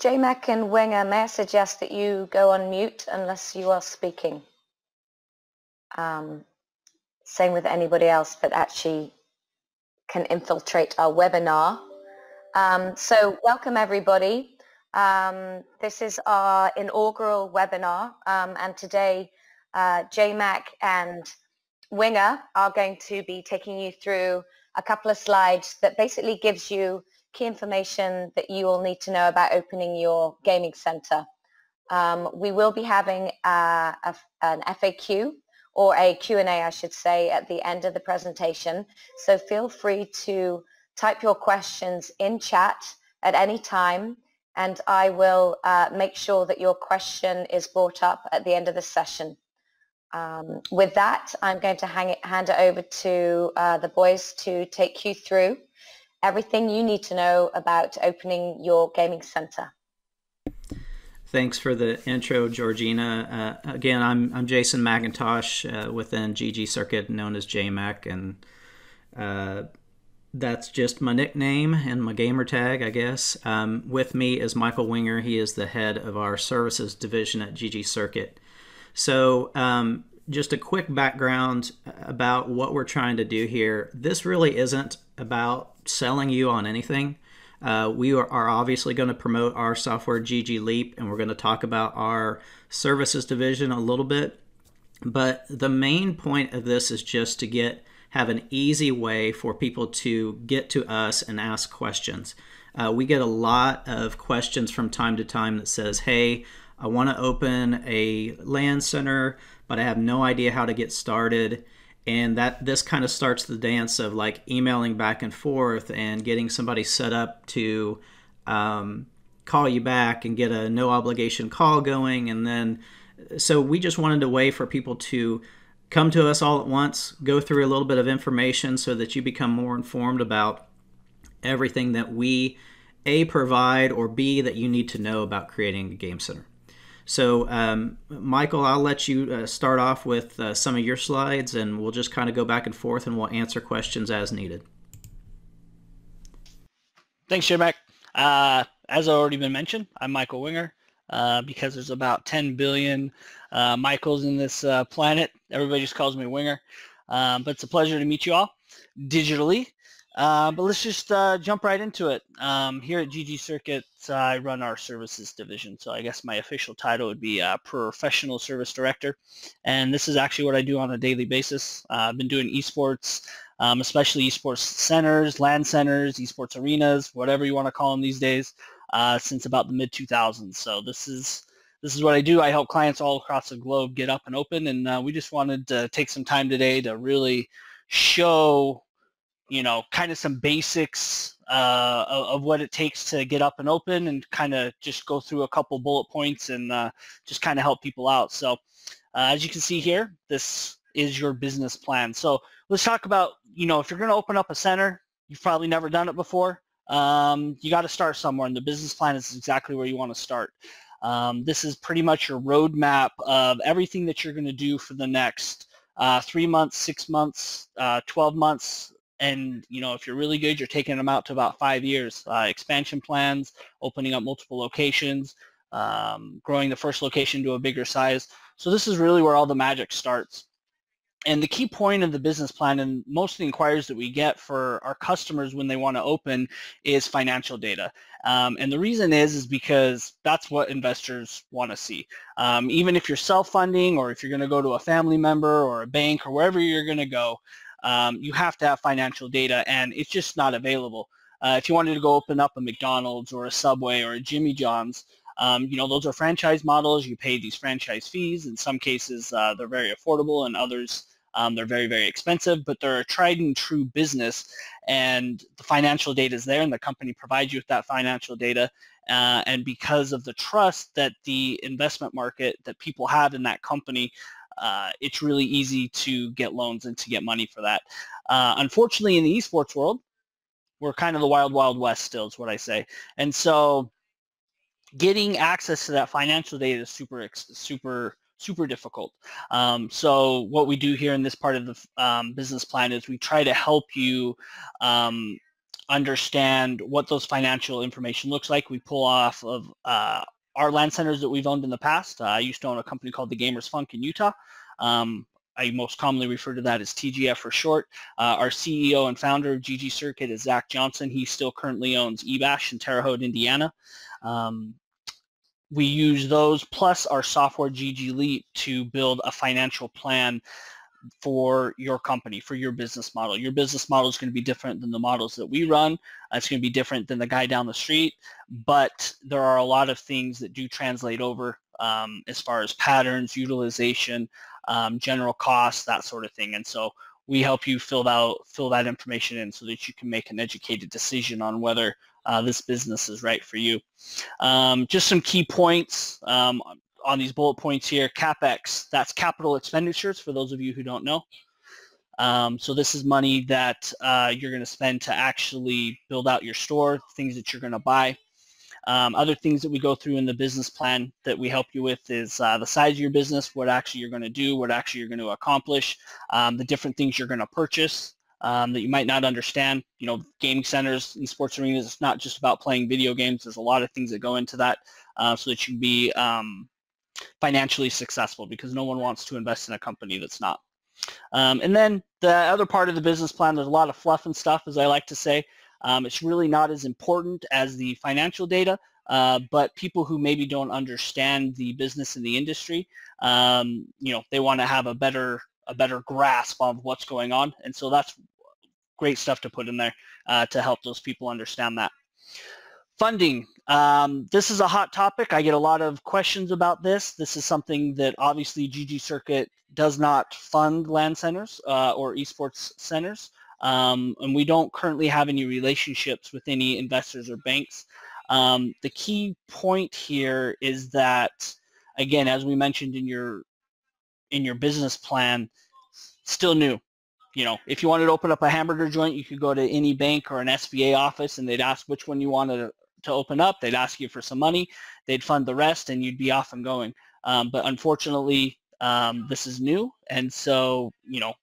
JMac and Winger, may I suggest that you go on mute unless you are speaking? Um, same with anybody else that actually can infiltrate our webinar. Um, so welcome everybody. Um, this is our inaugural webinar um, and today uh, JMac and Winger are going to be taking you through a couple of slides that basically gives you key information that you will need to know about opening your gaming center. Um, we will be having uh, a, an FAQ or a Q&A I should say at the end of the presentation. So feel free to type your questions in chat at any time and I will uh, make sure that your question is brought up at the end of the session. Um, with that, I'm going to it, hand it over to uh, the boys to take you through everything you need to know about opening your gaming center. Thanks for the intro, Georgina. Uh, again, I'm, I'm Jason McIntosh uh, within GG Circuit, known as JMac, and uh, that's just my nickname and my gamer tag, I guess. Um, with me is Michael Winger. He is the head of our services division at GG Circuit. So, um, just a quick background about what we're trying to do here. This really isn't about selling you on anything. Uh, we are, obviously going to promote our software GG Leap, and we're going to talk about our services division a little bit. But the main point of this is just to get have an easy way for people to get to us and ask questions. Uh, we get a lot of questions from time to time that says, "Hey, I want to open a LAN center, but I have no idea how to get started." and that this kind of starts the dance of like emailing back and forth and getting somebody set up to um, call you back and get a no obligation call going and then so we just wanted a way for people to come to us all at once go through a little bit of information so that you become more informed about everything that we a provide or b that you need to know about creating a game center so, um, Michael, I'll let you uh, start off with uh, some of your slides, and we'll just kind of go back and forth, and we'll answer questions as needed. Thanks, JMac. Uh, as already been mentioned, I'm Michael Winger. Uh, because there's about 10 billion uh, Michaels in this uh, planet, everybody just calls me Winger. Um, but it's a pleasure to meet you all digitally. Uh, but let's just uh, jump right into it. Um, here at GG Circuits, I run our services division. So I guess my official title would be uh, Professional Service Director. And this is actually what I do on a daily basis. Uh, I've been doing esports, um, especially esports centers, LAN centers, esports arenas, whatever you want to call them these days, uh, since about the mid-2000s. So this is this is what I do. I help clients all across the globe get up and open. And uh, we just wanted to take some time today to really show you know, kind of some basics uh, of, what it takes to get up and open and kind of just go through a couple bullet points and uh, just kind of help people out. So uh, as you can see here, this is your business plan. So let's talk about, you know, if you're going to open up a center, you've probably never done it before. Um, you got to start somewhere and the business plan is exactly where you want to start. Um, this is pretty much your roadmap of everything that you're going to do for the next uh, three months, six months, uh, 12 months, and you know if you're really good you're taking them out to about five years. Uh, expansion plans opening up multiple locations um, growing the first location to a bigger size. So this is really where all the magic starts. And the key point of the business plan and most of the inquiries that we get for our customers when they want to open is financial data. Um, and the reason is is because that's what investors want to see. Um, even if you're self-funding or if you're going to go to a family member or a bank or wherever you're going to go um, you have to have financial data and it's just not available. Uh, if you wanted to go open up a McDonald's or a Subway or a Jimmy John's, um, you know, those are franchise models. You pay these franchise fees. In some cases, uh, they're very affordable and others, um, they're very, very expensive, but they're a tried and true business and the financial data is there and the company provides you with that financial data. Uh, and because of the trust that the investment market that people have in that company, uh, it's really easy to get loans and to get money for that. Uh, unfortunately, in the esports world, we're kind of the wild, wild west still is what I say. And so getting access to that financial data is super, super, super difficult. Um, so what we do here in this part of the um, business plan is we try to help you um, understand what those financial information looks like. We pull off of uh, our LAN centers that we've owned in the past. Uh, I used to own a company called the Gamers Funk in Utah. Um, I most commonly refer to that as TGF for short. Uh, our CEO and founder of GG Circuit is Zach Johnson. He still currently owns eBash in Terre Haute, Indiana. Um, we use those plus our software GG Leap to build a financial plan for your company, for your business model. Your business model is going to be different than the models that we run. It's going to be different than the guy down the street, but there are a lot of things that do translate over um, as far as patterns, utilization, um, general costs, that sort of thing. And so we help you fill out fill that information in so that you can make an educated decision on whether uh, this business is right for you. Um, just some key points um, on these bullet points here. CapEx, that's capital expenditures for those of you who don't know. Um, so this is money that uh, you're going to spend to actually build out your store, things that you're going to buy. Um, other things that we go through in the business plan that we help you with is uh, the size of your business, what actually you're going to do, what actually you're going to accomplish, um, the different things you're going to purchase um, that you might not understand. You know, gaming centers and sports arenas, it's not just about playing video games. There's a lot of things that go into that uh, so that you can be um, financially successful because no one wants to invest in a company that's not. Um, and then the other part of the business plan, there's a lot of fluff and stuff, as I like to say. Um, it's really not as important as the financial data, uh, but people who maybe don't understand the business and the industry, um, you know, they want to have a better a better grasp of what's going on, and so that's great stuff to put in there uh, to help those people understand that. Funding. Um, this is a hot topic. I get a lot of questions about this. This is something that obviously GG Circuit does not fund LAN centers uh, or esports centers. Um, and we don't currently have any relationships with any investors or banks. Um, the key point here is that, again, as we mentioned in your in your business plan, still new you know, if you wanted to open up a hamburger joint, you could go to any bank or an SBA office and they'd ask which one you wanted to to open up. They'd ask you for some money. They'd fund the rest, and you'd be off and going. Um, but unfortunately, um, this is new, and so you know,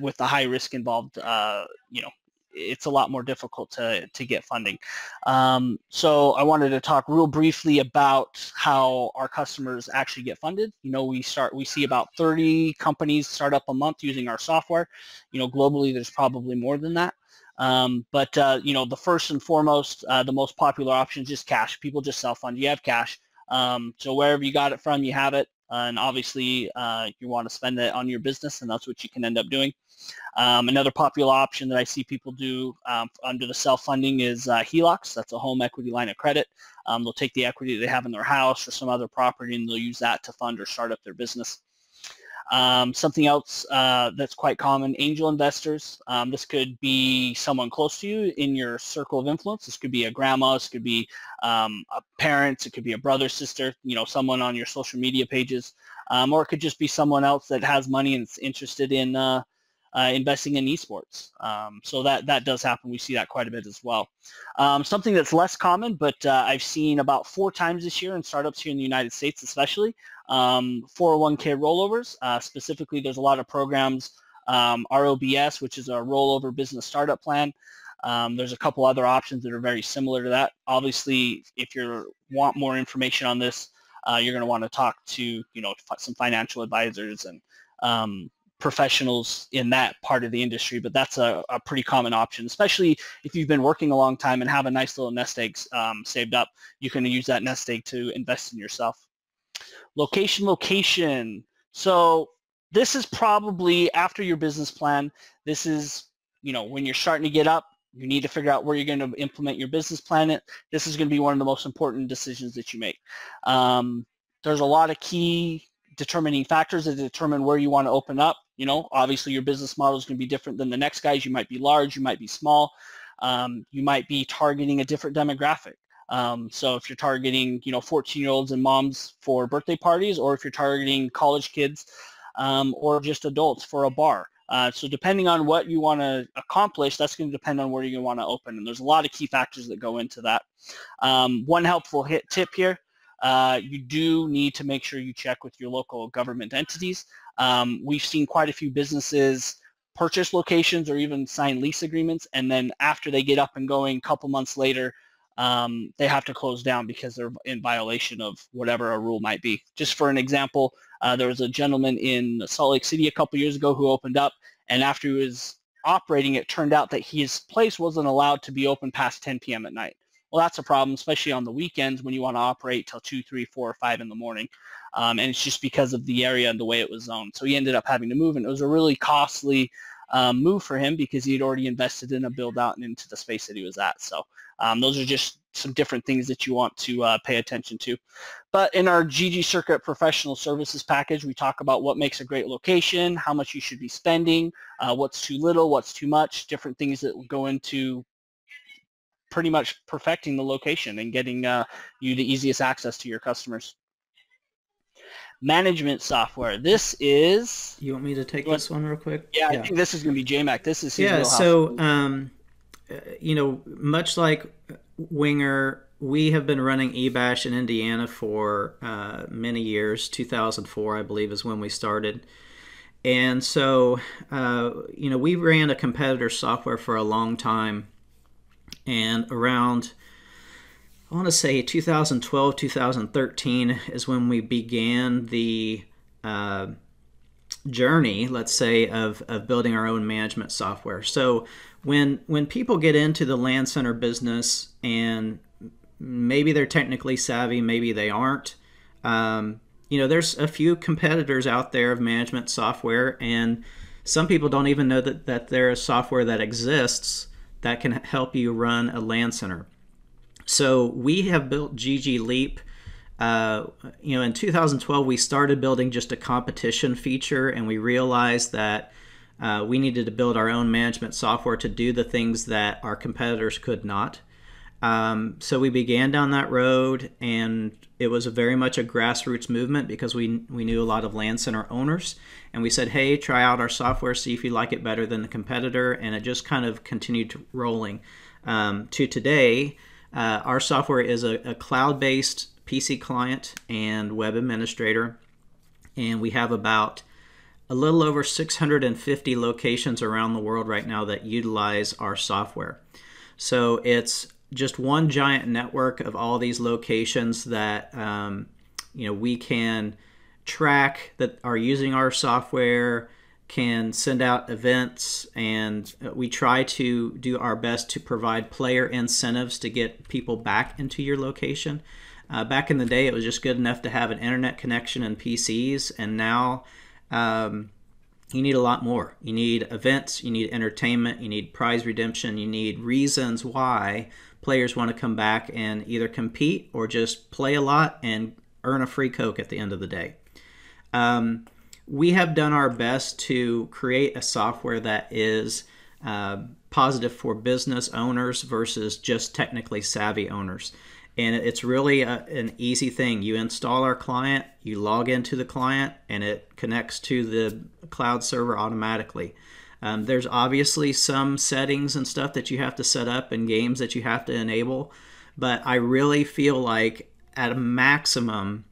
with the high risk involved, uh, you know, it's a lot more difficult to to get funding. Um, so I wanted to talk real briefly about how our customers actually get funded. You know, we start we see about 30 companies start up a month using our software. You know, globally there's probably more than that. Um, but uh, you know, the first and foremost, uh, the most popular option is just cash. People just self-fund. You have cash. Um, so wherever you got it from, you have it. Uh, and obviously, uh, you want to spend it on your business, and that's what you can end up doing. Um, another popular option that I see people do um, under the self-funding is uh, HELOCs. That's a home equity line of credit. Um, they'll take the equity they have in their house or some other property, and they'll use that to fund or start up their business. Um, something else uh, that's quite common, angel investors. Um, this could be someone close to you in your circle of influence. This could be a grandma, this could be um, a parent, it could be a brother, sister, you know, someone on your social media pages, um, or it could just be someone else that has money and is interested in uh, uh, investing in esports. Um, so that, that does happen. We see that quite a bit as well. Um, something that's less common, but uh, I've seen about four times this year in startups here in the United States especially, um, 401k rollovers. Uh, specifically, there's a lot of programs, um, ROBS, which is a rollover business startup plan. Um, there's a couple other options that are very similar to that. Obviously, if you want more information on this, uh, you're going to want to talk to you know some financial advisors and um, professionals in that part of the industry, but that's a, a, pretty common option, especially if you've been working a long time and have a nice little nest egg um, saved up. You can use that nest egg to invest in yourself. Location, location. So this is probably after your business plan. This is, you know, when you're starting to get up, you need to figure out where you're going to implement your business plan. It this is going to be one of the most important decisions that you make. Um, there's a lot of key determining factors that determine where you want to open up. You know, obviously your business model is going to be different than the next guys. You might be large, you might be small, um, you might be targeting a different demographic. Um, so if you're targeting, you know, 14-year-olds and moms for birthday parties, or if you're targeting college kids um, or just adults for a bar. Uh, so depending on what you want to accomplish, that's going to depend on where you want to open. And there's a lot of key factors that go into that. Um, one helpful hit tip here uh, you do need to make sure you check with your local government entities. Um, we've seen quite a few businesses purchase locations or even sign lease agreements, and then after they get up and going, a couple months later, um, they have to close down because they're in violation of whatever a rule might be. Just for an example, uh, there was a gentleman in Salt Lake City a couple years ago who opened up, and after he was operating, it turned out that his place wasn't allowed to be open past 10 p.m. at night. Well, that's a problem, especially on the weekends when you want to operate till 2, 3, 4, or 5 in the morning. Um, and it's just because of the area and the way it was zoned. So he ended up having to move, and it was a really costly um, move for him because he had already invested in a build out and into the space that he was at. So um, those are just some different things that you want to uh, pay attention to. But in our GG Circuit professional services package, we talk about what makes a great location, how much you should be spending, uh, what's too little, what's too much, different things that go into pretty much perfecting the location and getting uh, you the easiest access to your customers. Management software. This is. You want me to take this one real quick? Yeah, yeah, I think this is going to be JMac. This is yeah. So, um, uh, you know, much like Winger, we have been running eBash in Indiana for uh, many years. 2004, I believe, is when we started. And so, uh, you know, we ran a competitor software for a long time and around I want to say 2012, 2013 is when we began the uh, journey, let's say, of, of building our own management software. So when when people get into the LAN center business and maybe they're technically savvy, maybe they aren't. Um, you know, there's a few competitors out there of management software, and some people don't even know that, that there's software that exists that can help you run a LAN center. So we have built GG Leap. Uh, you know, in 2012, we started building just a competition feature, and we realized that uh, we needed to build our own management software to do the things that our competitors could not. Um, so we began down that road, and it was very much a grassroots movement because we we knew a lot of LAN center owners, and we said, "Hey, try out our software, see if you like it better than the competitor," and it just kind of continued rolling um, to today. Uh, our software is a, a cloud-based PC client and web administrator, and we have about a little over 650 locations around the world right now that utilize our software. So it's just one giant network of all these locations that um, you know we can track that are using our software can send out events and we try to do our best to provide player incentives to get people back into your location. Uh, back in the day it was just good enough to have an internet connection and pcs and now um, you need a lot more you need events you need entertainment you need prize redemption you need reasons why players want to come back and either compete or just play a lot and earn a free Coke at the end of the day. Um, we have done our best to create a software that is uh, positive for business owners versus just technically savvy owners. And it's really a, an easy thing. You install our client, you log into the client, and it connects to the cloud server automatically. Um, there's obviously some settings and stuff that you have to set up and games that you have to enable, but I really feel like at a maximum,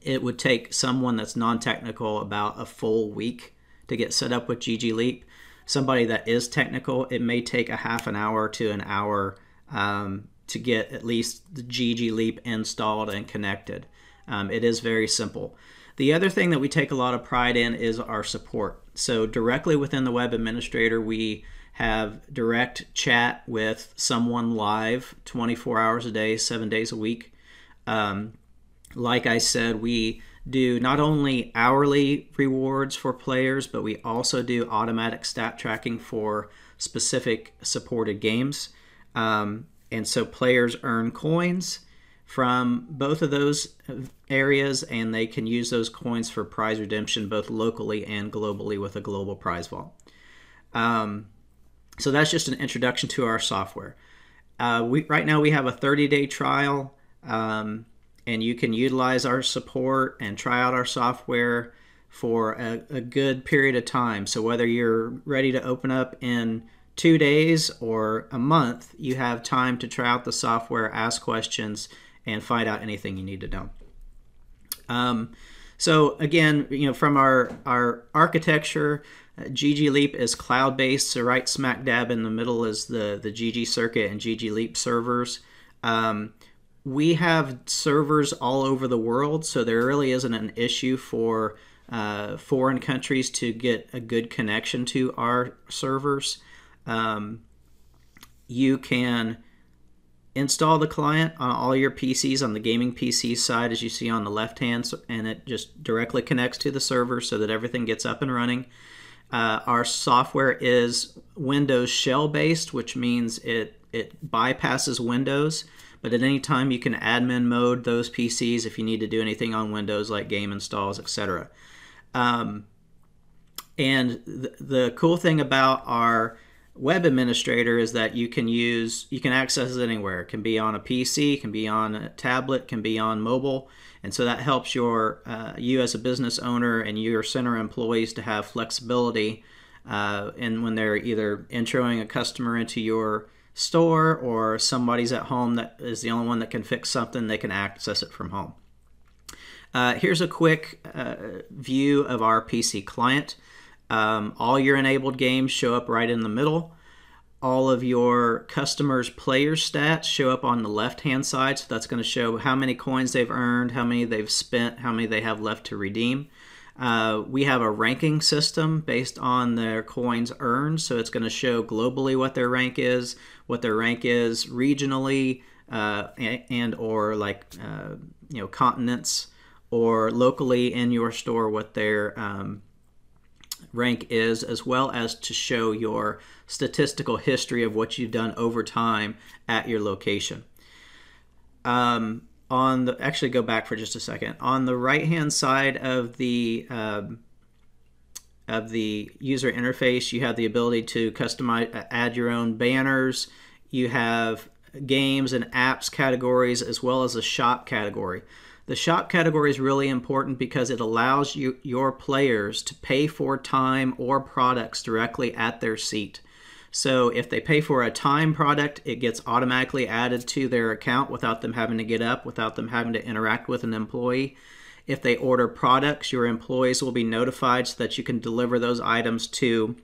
it would take someone that's non technical about a full week to get set up with GG Leap. Somebody that is technical, it may take a half an hour to an hour um, to get at least the GG Leap installed and connected. Um, it is very simple. The other thing that we take a lot of pride in is our support. So, directly within the web administrator, we have direct chat with someone live 24 hours a day, seven days a week. Um, like I said, we do not only hourly rewards for players, but we also do automatic stat tracking for specific supported games. Um, and so players earn coins from both of those areas, and they can use those coins for prize redemption both locally and globally with a global prize vault. Um, so that's just an introduction to our software. Uh, we right now we have a 30-day trial, um, and you can utilize our support and try out our software for a, a good period of time. So whether you're ready to open up in two days or a month, you have time to try out the software, ask questions, and find out anything you need to know. Um, so again, you know, from our our architecture, Uh, GG Leap is cloud based, so right smack dab in the middle is the, the GG Circuit and GG Leap servers. Um, we have servers all over the world, so there really isn't an issue for uh, foreign countries to get a good connection to our servers. Um, you can install the client on all your PCs on the gaming PC side, as you see on the left hand, and it just directly connects to the server so that everything gets up and running. Uh, our software is Windows shell based, which means it it bypasses Windows. But at any time, you can admin mode those PCs if you need to do anything on Windows, like game installs, etc. Um, and the, the cool thing about our web administrator is that you can use you can access it anywhere. It can be on a pc can be on a tablet can be on mobile. And so that helps your uh, you as a business owner and your center employees to have flexibility uh, and when they're either introing a customer into your store or somebody's at home that is the only one that can fix something they can access it from home. Uh, here's a quick uh, view of our pc client um, all your enabled games show up right in the middle. All of your customers' player stats show up on the left hand side. So that's going to show how many coins they've earned, how many they've spent, how many they have left to redeem. Uh, we have a ranking system based on their coins earned. So it's going to show globally what their rank is, what their rank is regionally, uh, and, or like uh, you know continents or locally in your store what their um, rank is, as well as to show your statistical history of what you've done over time at your location. Um, on the actually go back for just a second. On the right hand side of the um, of the user interface you have the ability to customize add your own banners. You have games and apps categories as well as a shop category the shop category is really important because it allows you your players to pay for time or products directly at their seat. So if they pay for a time product, it gets automatically added to their account without them having to get up, without them having to interact with an employee. If they order products, your employees will be notified so that you can deliver those items to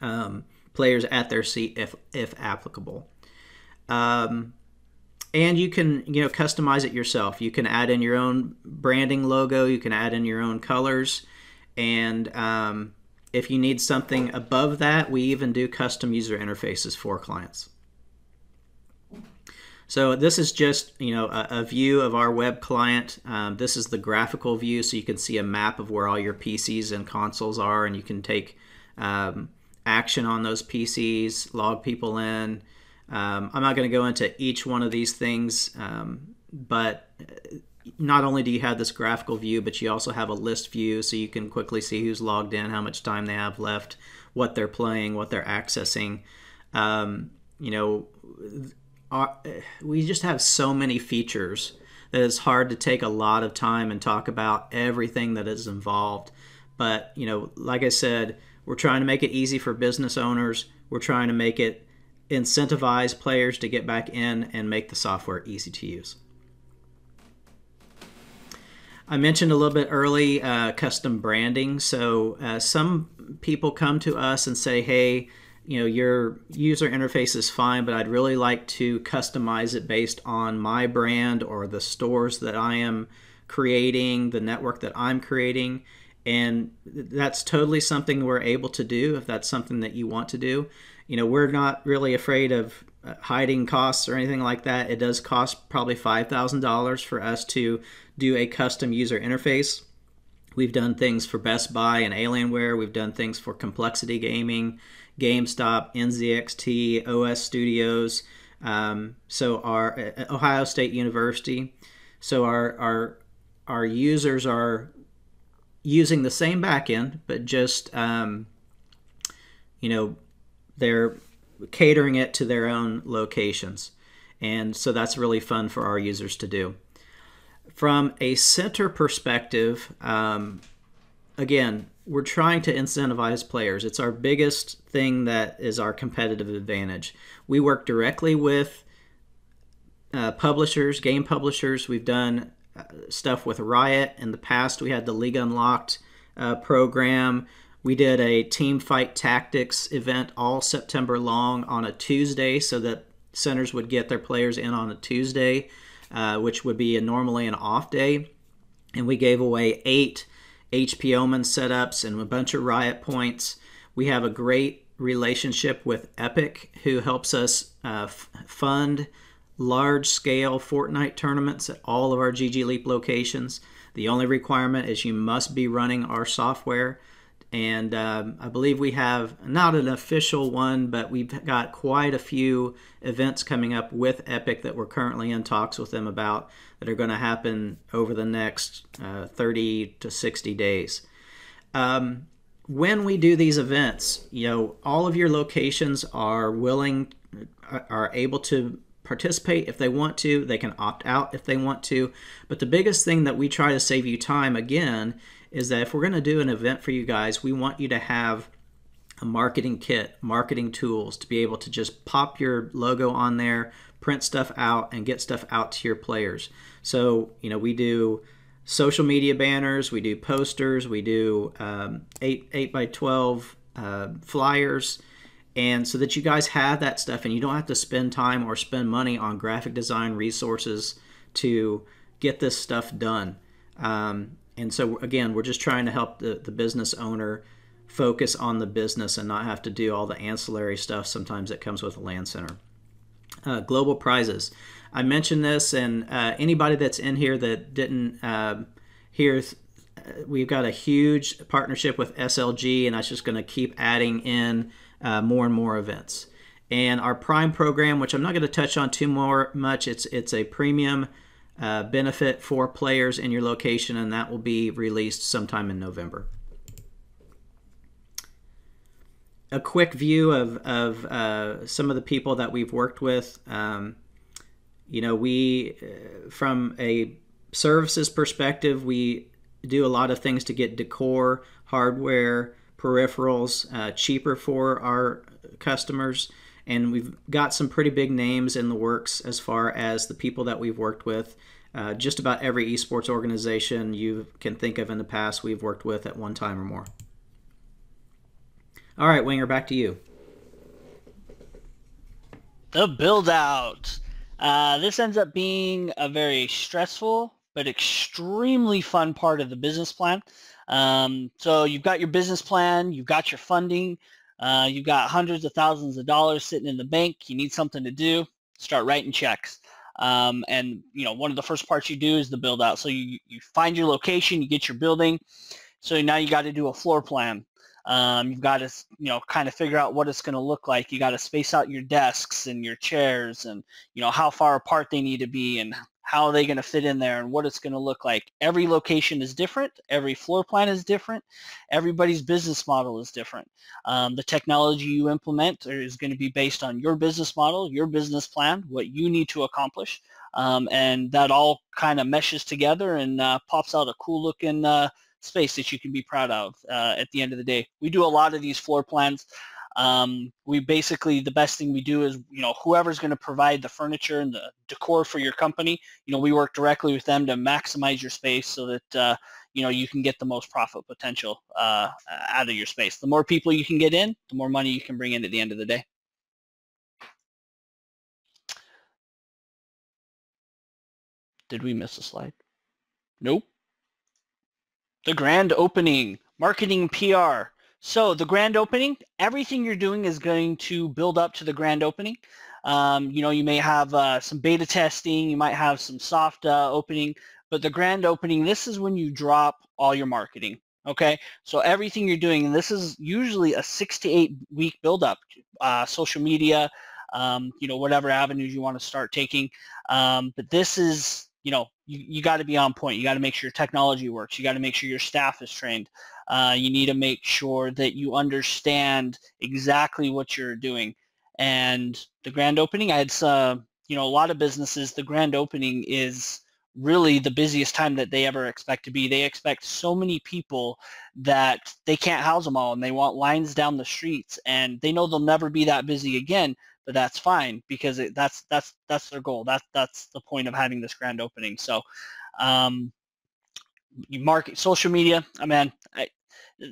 um, players at their seat if if applicable. Um, and you can you know customize it yourself. You can add in your own branding logo you can add in your own colors. And um, if you need something above that we even do custom user interfaces for clients. So this is just you know a, a view of our web client. Um, this is the graphical view so you can see a map of where all your pcs and consoles are and you can take um, action on those pcs log people in um, I'm not going to go into each one of these things, um, but not only do you have this graphical view, but you also have a list view so you can quickly see who's logged in, how much time they have left, what they're playing, what they're accessing. Um, you know, our, we just have so many features that it's hard to take a lot of time and talk about everything that is involved. But, you know, like I said, we're trying to make it easy for business owners. We're trying to make it incentivize players to get back in and make the software easy to use. I mentioned a little bit early uh, custom branding. So uh, some people come to us and say, hey, you know, your user interface is fine, but I'd really like to customize it based on my brand or the stores that I am creating, the network that I'm creating. And that's totally something we're able to do if that's something that you want to do you know, we're not really afraid of uh, hiding costs or anything like that. It does cost probably $5,000 for us to do a custom user interface. We've done things for Best Buy and Alienware. We've done things for Complexity Gaming, GameStop, NZXT, OS Studios. Um, so our uh, Ohio State University. So our our our users are using the same backend, but just um, you know they're catering it to their own locations. And so that's really fun for our users to do. From a center perspective, um, again, we're trying to incentivize players. It's our biggest thing that is our competitive advantage. We work directly with uh, publishers, game publishers. We've done uh, stuff with Riot in the past. We had the League Unlocked uh, program We did a team fight tactics event all September long on a Tuesday so that centers would get their players in on a Tuesday, uh, which would be a, normally an off day. And we gave away eight HP Omen setups and a bunch of riot points. We have a great relationship with Epic, who helps us uh, fund large scale Fortnite tournaments at all of our GG Leap locations. The only requirement is you must be running our software. And um, I believe we have not an official one, but we've got quite a few events coming up with Epic that we're currently in talks with them about that are going to happen over the next uh, 30 to 60 days. Um, when we do these events, you know, all of your locations are willing, are able to participate if they want to. They can opt out if they want to. But the biggest thing that we try to save you time again is that if we're going to do an event for you guys, we want you to have a marketing kit, marketing tools to be able to just pop your logo on there, print stuff out, and get stuff out to your players. So, you know, we do social media banners, we do posters, we do um, 8, 8 by 12 uh, flyers and so that you guys have that stuff and you don't have to spend time or spend money on graphic design resources to get this stuff done um, and so again we're just trying to help the, the business owner focus on the business and not have to do all the ancillary stuff sometimes that comes with a LAN center uh, global prizes i mentioned this and uh, anybody that's in here that didn't uh, hear we've got a huge partnership with slg and that's just going to keep adding in uh, more and more events. And our Prime program, which I'm not going to touch on too more much, it's it's a premium uh, benefit for players in your location, and that will be released sometime in November. A quick view of, of uh, some of the people that we've worked with. Um, you know, we, uh, from a services perspective, we do a lot of things to get decor, hardware, peripherals uh, cheaper for our customers. And we've got some pretty big names in the works as far as the people that we've worked with. Uh, just about every esports organization you can think of in the past, we've worked with at one time or more. All right, Winger, back to you. The build out. Uh, this ends up being a very stressful but extremely fun part of the business plan. Um, so you've got your business plan, you've got your funding, uh, you've got hundreds of thousands of dollars sitting in the bank. You need something to do. Start writing checks. Um, and you know one of the first parts you do is the build out. So you you find your location, you get your building. So now you got to do a floor plan. Um, you've got to you know kind of figure out what it's going to look like. You got to space out your desks and your chairs, and you know how far apart they need to be, and how are they going to fit in there and what it's going to look like. Every location is different. Every floor plan is different. Everybody's business model is different. Um, the technology you implement is going to be based on your business model, your business plan, what you need to accomplish. Um, and that all kind of meshes together and uh, pops out a cool looking uh, space that you can be proud of uh, at the end of the day. We do a lot of these floor plans. Um, we basically, the best thing we do is, you know, whoever's going to provide the furniture and the decor for your company, you know, we work directly with them to maximize your space so that, uh, you know, you can get the most profit potential uh, out of your space. The more people you can get in, the more money you can bring in at the end of the day. Did we miss a slide? Nope. The grand opening, marketing PR. So the grand opening, everything you're doing is going to build up to the grand opening. Um, you know, you may have uh, some beta testing, you might have some soft uh, opening, but the grand opening, this is when you drop all your marketing. Okay, so everything you're doing, and this is usually a six to eight week build up, uh, social media, um, you know, whatever avenues you want to start taking. Um, but this is, you know, you, you got to be on point. You got to make sure your technology works. You got to make sure your staff is trained. Uh, you need to make sure that you understand exactly what you're doing. And the grand opening, I had some, you know, a lot of businesses, the grand opening is really the busiest time that they ever expect to be. They expect so many people that they can't house them all and they want lines down the streets and they know they'll never be that busy again, but that's fine because it, that's that's that's their goal. That's that's the point of having this grand opening. So um, you market social media. I mean, I,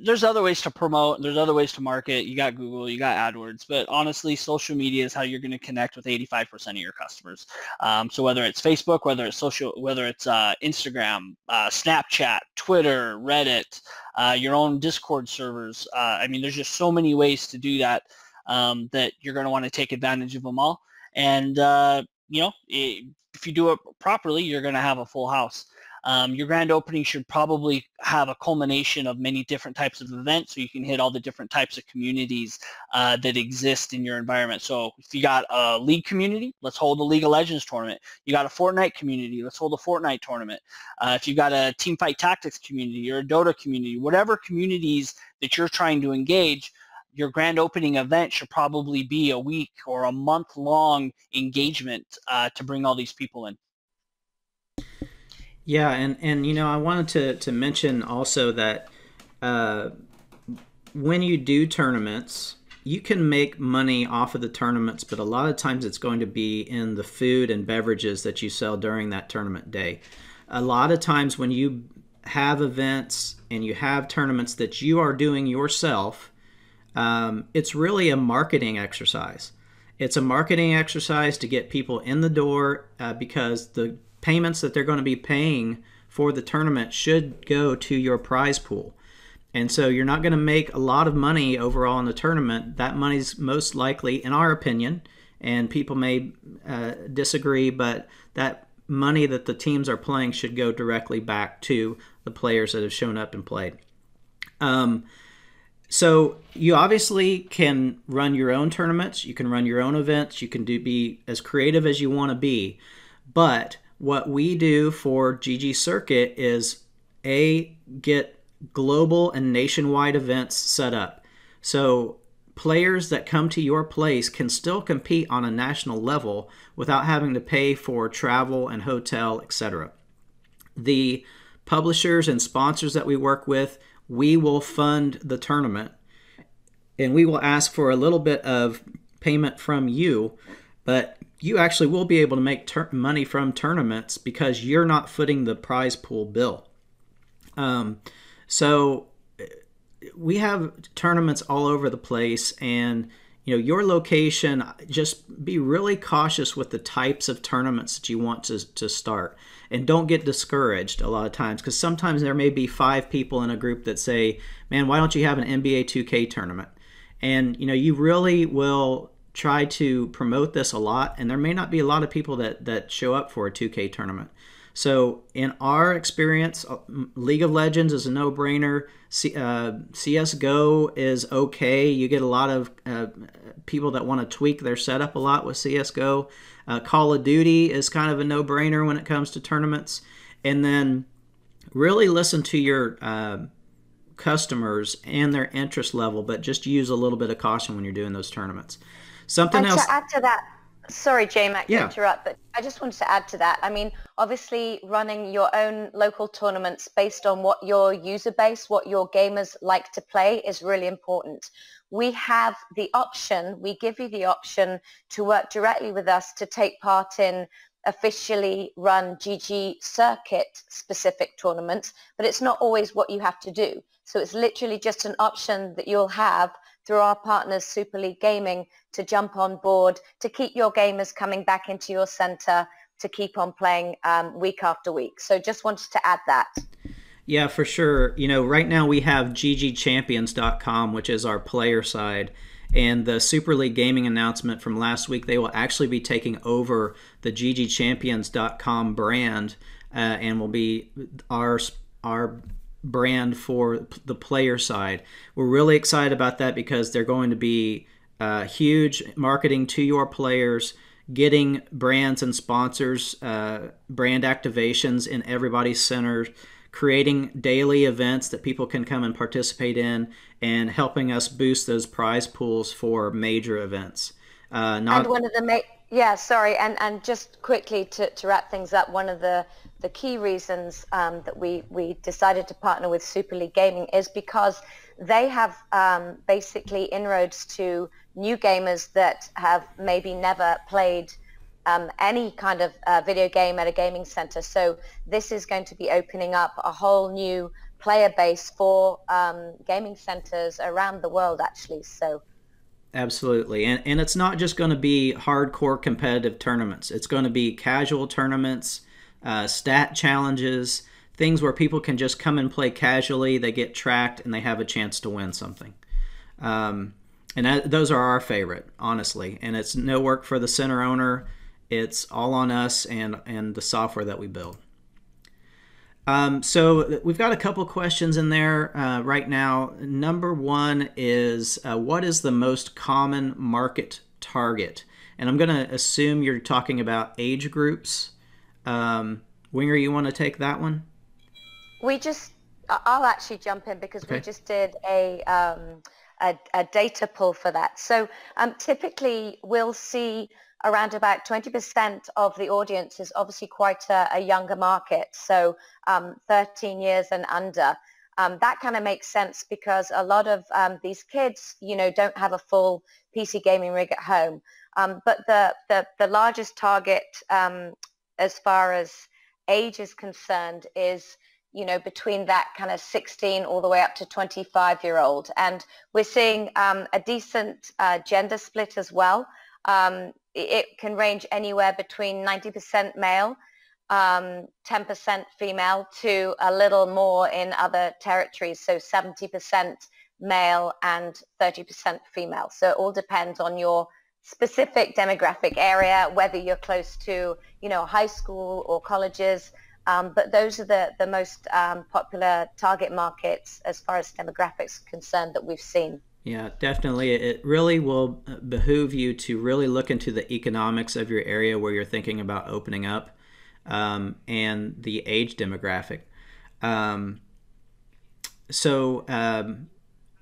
there's other ways to promote. There's other ways to market. You got Google, you got AdWords, but honestly, social media is how you're going to connect with 85% of your customers. Um, so whether it's Facebook, whether it's social, whether it's uh, Instagram, uh, Snapchat, Twitter, Reddit, uh, your own Discord servers. Uh, I mean, there's just so many ways to do that um, that you're going to want to take advantage of them all. And uh, you know, if you do it properly, you're going to have a full house. Um, your grand opening should probably have a culmination of many different types of events so you can hit all the different types of communities uh, that exist in your environment. So if you got a league community, let's hold a League of Legends tournament. You got a Fortnite community, let's hold a Fortnite tournament. Uh, if you got a Team Fight Tactics community or a Dota community, whatever communities that you're trying to engage, your grand opening event should probably be a week or a month long engagement uh, to bring all these people in. Yeah, and and you know, I wanted to to mention also that uh, when you do tournaments, you can make money off of the tournaments, but a lot of times it's going to be in the food and beverages that you sell during that tournament day. A lot of times when you have events and you have tournaments that you are doing yourself, um, it's really a marketing exercise. It's a marketing exercise to get people in the door uh, because the payments that they're going to be paying for the tournament should go to your prize pool. And so you're not going to make a lot of money overall in the tournament. That money's most likely, in our opinion, and people may uh, disagree, but that money that the teams are playing should go directly back to the players that have shown up and played. Um, so you obviously can run your own tournaments, you can run your own events, you can do be as creative as you want to be, but what we do for GG Circuit is a get global and nationwide events set up. So players that come to your place can still compete on a national level without having to pay for travel and hotel, etc. The publishers and sponsors that we work with, we will fund the tournament and we will ask for a little bit of payment from you, but you actually will be able to make ter- money from tournaments because you're not footing the prize pool bill. Um, so we have tournaments all over the place, and you know your location. Just be really cautious with the types of tournaments that you want to, to start, and don't get discouraged a lot of times because sometimes there may be five people in a group that say, "Man, why don't you have an NBA 2K tournament?" And you know you really will try to promote this a lot, and there may not be a lot of people that that show up for a 2K tournament. So, in our experience, uh, League of Legends is a no-brainer. C- uh, CS:GO is okay. You get a lot of uh, people that want to tweak their setup a lot with CS:GO. Uh, Call of Duty is kind of a no-brainer when it comes to tournaments, and then really listen to your uh, customers and their interest level, but just use a little bit of caution when you're doing those tournaments. Something and else. To add to that, sorry, J-Mac, to yeah. interrupt, but I just wanted to add to that. I mean, obviously, running your own local tournaments based on what your user base, what your gamers like to play, is really important. We have the option. We give you the option to work directly with us to take part in officially run GG circuit specific tournaments, but it's not always what you have to do. So it's literally just an option that you'll have through our partners Super League Gaming to jump on board, to keep your gamers coming back into your center, to keep on playing um, week after week. So just wanted to add that. Yeah, for sure. You know, right now we have ggchampions.com, which is our player side. And the Super League Gaming announcement from last week, they will actually be taking over the ggchampions.com brand uh, and will be our our brand for the player side. We're really excited about that because they're going to be uh, huge marketing to your players, getting brands and sponsors, uh, brand activations in everybody's center, creating daily events that people can come and participate in, and helping us boost those prize pools for major events. Uh, not- and one of the ma- yeah, sorry, and and just quickly to, to wrap things up, one of the the key reasons um, that we, we decided to partner with Super League Gaming is because they have um, basically inroads to new gamers that have maybe never played um, any kind of uh, video game at a gaming center. So this is going to be opening up a whole new player base for um, gaming centers around the world, actually. So. Absolutely. And, and it's not just going to be hardcore competitive tournaments. It's going to be casual tournaments, uh, stat challenges, things where people can just come and play casually. They get tracked and they have a chance to win something. Um, and that, those are our favorite, honestly. And it's no work for the center owner. It's all on us and, and the software that we build. Um, so we've got a couple questions in there uh, right now. Number one is uh, what is the most common market target? And I'm going to assume you're talking about age groups. Um, Winger, you want to take that one? We just, I'll actually jump in because okay. we just did a, um, a, a, data pull for that. So um, typically we'll see around about 20% of the audience is obviously quite a, a younger market, so um, 13 years and under. Um, that kind of makes sense because a lot of um, these kids, you know, don't have a full PC gaming rig at home. Um, but the, the, the, largest target um, as far as age is concerned is you know, between that kind of 16 all the way up to 25 year old. And we're seeing um, a decent uh, gender split as well. Um, it can range anywhere between 90% male, um, 10% female to a little more in other territories, so 70% male and 30% female. So it all depends on your specific demographic area, whether you're close to, you know, high school or colleges. Um, but those are the, the most um, popular target markets as far as demographics concerned that we've seen. Yeah, definitely. It really will uh, behoove you to really look into the economics of your area where you're thinking about opening up um, and the age demographic. Um, so um,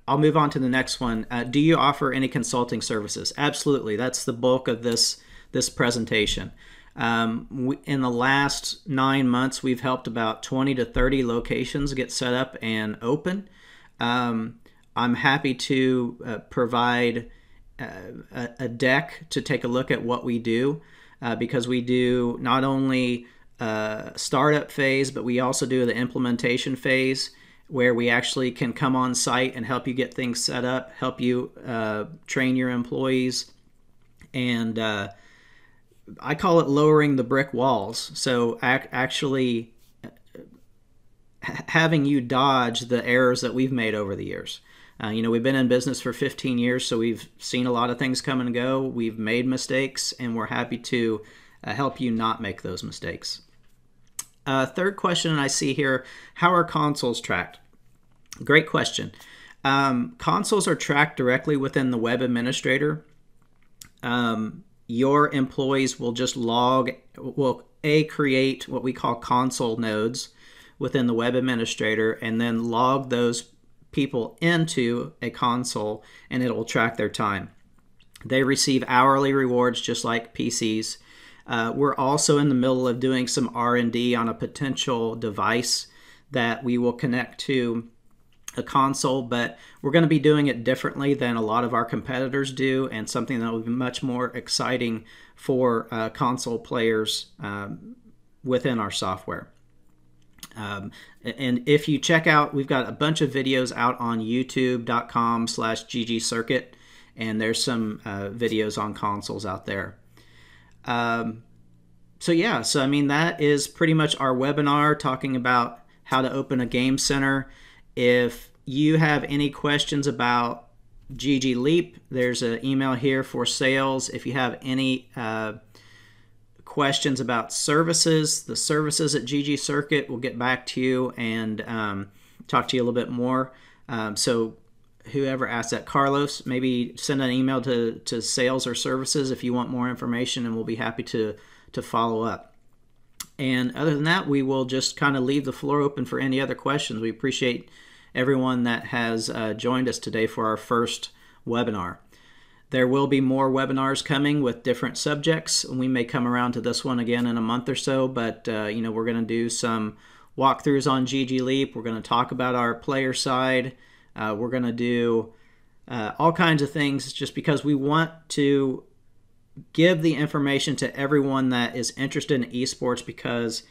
I'll move on to the next one. Uh, do you offer any consulting services? Absolutely. That's the bulk of this this presentation. Um, we, in the last nine months, we've helped about 20 to 30 locations get set up and open. Um, I'm happy to uh, provide uh, a, a, deck to take a look at what we do uh, because we do not only uh, startup phase, but we also do the implementation phase where we actually can come on site and help you get things set up, help you uh, train your employees, and uh, I call it lowering the brick walls. So ac- actually having you dodge the errors that we've made over the years. Uh, you know, we've been in business for 15 years, so we've seen a lot of things come and go. We've made mistakes, and we're happy to uh, help you not make those mistakes. Uh, third question I see here How are consoles tracked? Great question. Um, consoles are tracked directly within the web administrator. Um, your employees will just log, will A, create what we call console nodes within the web administrator and then log those people into a console and it will track their time. They receive hourly rewards just like PCs. Uh, we're also in the middle of doing some R&D on a potential device that we will connect to a console, but we're going to be doing it differently than a lot of our competitors do, and something that will be much more exciting for uh, console players um, within our software. Um, and if you check out, we've got a bunch of videos out on youtube.com slash ggcircuit, and there's some uh, videos on consoles out there. Um, so yeah, so I mean, that is pretty much our webinar talking about how to open a game center. If you have any questions about ggLeap, there's an email here for sales. If you have any uh, questions about services, the services at ggCircuit, we'll get back to you and um, talk to you a little bit more. Um, so whoever asked that, Carlos, maybe send an email to, to sales or services if you want more information, and we'll be happy to, to follow up. And other than that, we will just kind of leave the floor open for any other questions. We appreciate everyone that has uh, joined us today for our first webinar. There will be more webinars coming with different subjects. We may come around to this one again in a month or so, but uh, you know we're going to do some walkthroughs on ggLeap. We're going to talk about our player side. Uh, we're going to do uh, all kinds of things just because we want to give the information to everyone that is interested in esports because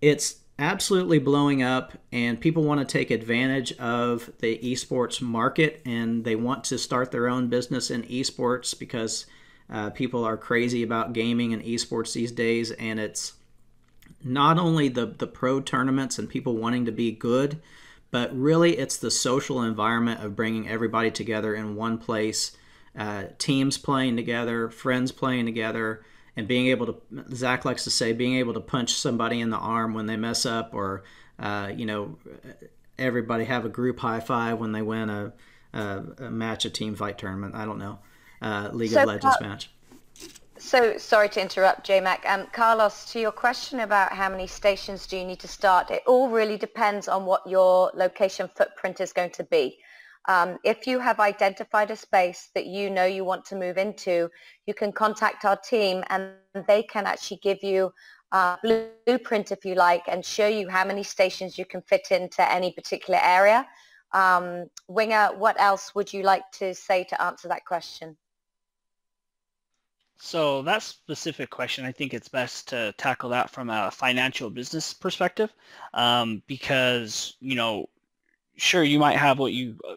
it's absolutely blowing up, and people want to take advantage of the esports market, and they want to start their own business in esports because uh, people are crazy about gaming and esports these days, and it's not only the the pro tournaments and people wanting to be good, but really it's the social environment of bringing everybody together in one place, uh, teams playing together, friends playing together, and being able to. Zach likes to say, being able to punch somebody in the arm when they mess up, or uh, you know, everybody have a group high five when they win a, a, a match, a team fight tournament. I don't know, uh, League so, of Legends match. So sorry to interrupt, JMac. Um, Carlos, to your question about how many stations do you need to start, it all really depends on what your location footprint is going to be. Um, if you have identified a space that you know you want to move into, you can contact our team and they can actually give you a blueprint, if you like, and show you how many stations you can fit into any particular area. Um, Winger, what else would you like to say to answer that question? So that specific question, I think it's best to tackle that from a financial business perspective, um, because you know, sure you might have what you uh,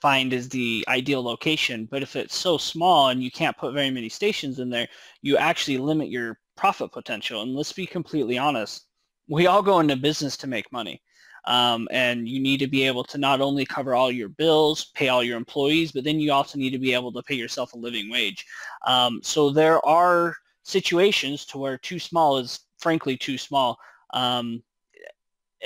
find is the ideal location, but if it's so small and you can't put very many stations in there, you actually limit your profit potential. And let's be completely honest, we all go into business to make money. Um, and you need to be able to not only cover all your bills, pay all your employees, but then you also need to be able to pay yourself a living wage. Um, so there are situations to where too small is frankly too small. Um,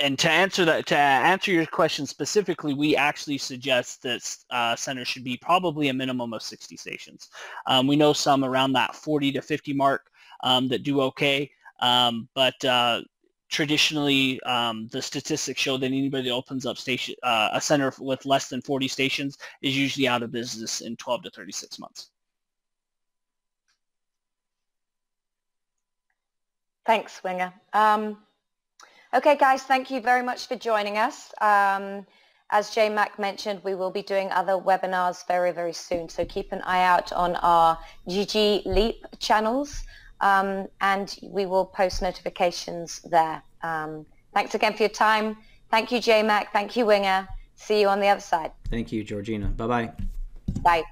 and to answer that, to answer your question specifically, we actually suggest that uh, centers should be probably a minimum of 60 stations. Um, we know some around that 40 to 50 mark um, that do okay, um, but uh, traditionally um, the statistics show that anybody that opens up station uh, a center with less than 40 stations is usually out of business in 12 to 36 months. Thanks, Winger. Um, okay, guys, thank you very much for joining us. Um, as Jay Mac mentioned, we will be doing other webinars very, very soon. So keep an eye out on our ggLeap channels um, and we will post notifications there. Um, thanks again for your time. Thank you, JMac. Thank you, Winger. See you on the other side. Thank you, Georgina. Bye-bye. Bye.